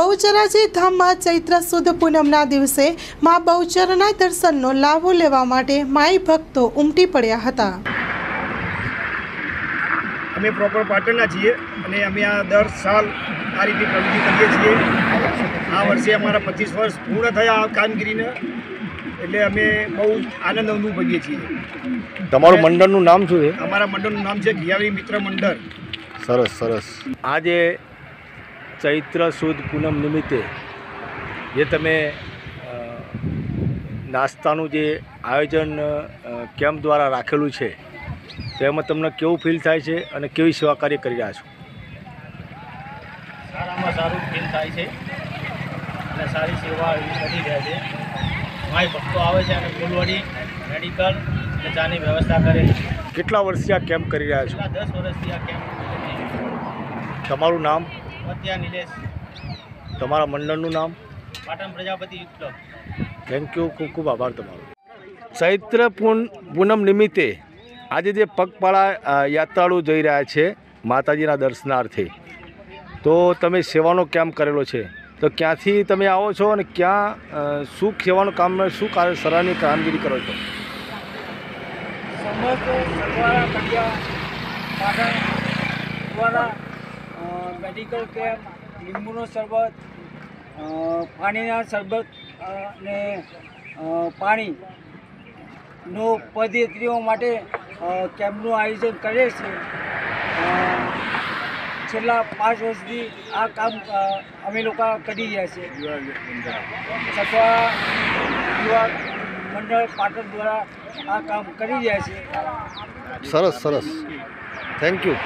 બહુચરાજી ધામમાં ચૈત્ર સુદ પૂનમના દિવસે મા બહુચરના દર્શનનો લાભો લેવા માટે માઈ ભક્તો ઉમટી પડ્યા હતા. અમે પ્રોપર પાટણના છીએ અને અમે આ દર સાલ આ રીતે પ્રવૃત્તિ કરીએ છીએ. આ વર્ષે અમારા પચીસ વર્ષ પૂર્ણ થયા આ કામગીરીને એટલે અમે બહુ આનંદ અનુભવીએ છીએ. તમારું મંડળનું નામ શું છે? અમારા મંડળનું નામ છે ઘિયાવી મિત્ર મંડળ. સરસ સરસ. આજે ચૈત્ર સુદ પૂનમ નિમિત્તે જે તમે નાસ્તાનું જે આયોજન કેમ્પ દ્વારા રાખેલું છે તેમાં તમને કેવું ફીલ થાય છે અને કેવી સેવા કાર્ય કરી રહ્યા છો? સારામાં સારું ફીલ થાય છે અને સારી સેવા કરી રહ્યા છે. માય ભક્તો આવે છે અને ફૂલવડી મેડિકલ અને ચાની વ્યવસ્થા કરે છે. કેટલા વર્ષથી આ કેમ્પ કરી રહ્યા છો? દસ વર્ષથી આ કેમ્પ તમારું નામ? નિલેશ તમારા મંડળનું નામ? Patan Prajapati youth club thank you ખૂબ ખૂબ આભાર તમારો. ચૈત્ર પૂન પૂનમ નિમિત્તે આજે જે પગપાળા યાત્રાળુ જઈ રહ્યા છે માતાજીના દર્શનાર્થે. તો તમે સેવાનો કેમ્પ કરેલો છે? તો ક્યાંથી તમે આવો છો અને ક્યાં શું સેવાનું કામ શું કાર્ય સરાહનીય કામગીરી કરો છો? સમસ્ત પાટણ દ્વારા મેડિકલ કેમ્પ લીંબુનો શરબત પાણીના શરબત અને પાણીનો પદયાત્રીઓ માટે કેમ્પનું આયોજન કરે છે છેલ્લા પાંચ વર્ષથી આ કામ અમે લોકો કરી રહ્યા છીએ. સત્વા યુવા મંડળ પાટણ દ્વારા આ કામ કરી રહ્યા છે સરસ સરસ. Thank you